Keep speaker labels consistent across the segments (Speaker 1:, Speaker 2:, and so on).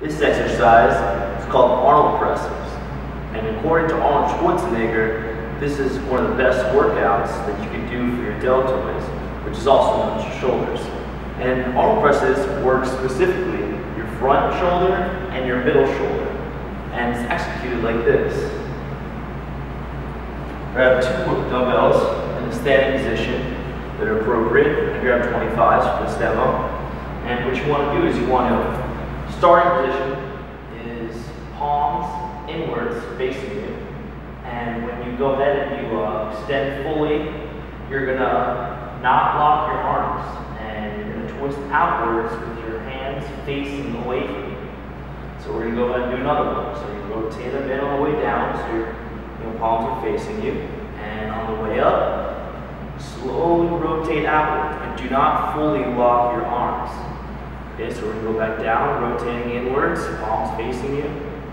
Speaker 1: This exercise is called Arnold presses. And according to Arnold Schwarzenegger, this is one of the best workouts that you can do for your deltoids, which is also known as your shoulders. And Arnold presses work specifically your front shoulder and your middle shoulder. And it's executed like this. Grab two dumbbells in the standing position that are appropriate. And grab 25s for this demo. And what you want to do is you want to, starting position is palms inwards facing you. And when you go ahead and you uh, extend fully, you're going to not lock your arms. And you're going to twist outwards with your hands facing away from you. So we're going to go ahead and do another one. So you rotate them in on the way down, so your you know, palms are facing you. And on the way up, slowly rotate outward, but do not fully lock your arms. Okay, so we're to go back down, rotating inwards, palms facing you.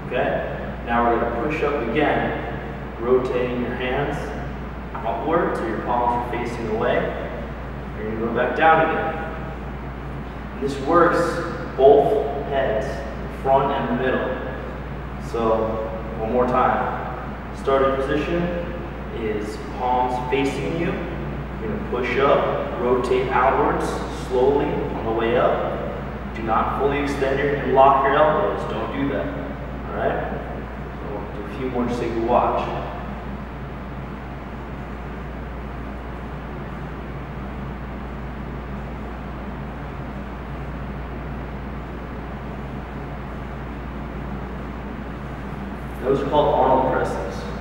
Speaker 1: Okay, now we're to push up again, rotating your hands outward so your palms are facing away. You're to go back down again. And this works both heads, front and middle. So, one more time. Starting position is palms facing you. You're to push up, rotate outwards slowly on the way up. Do not fully extend your and lock your elbows. Don't do that. Alright? So we'll do a few more so you watch. Those are called Arnold presses.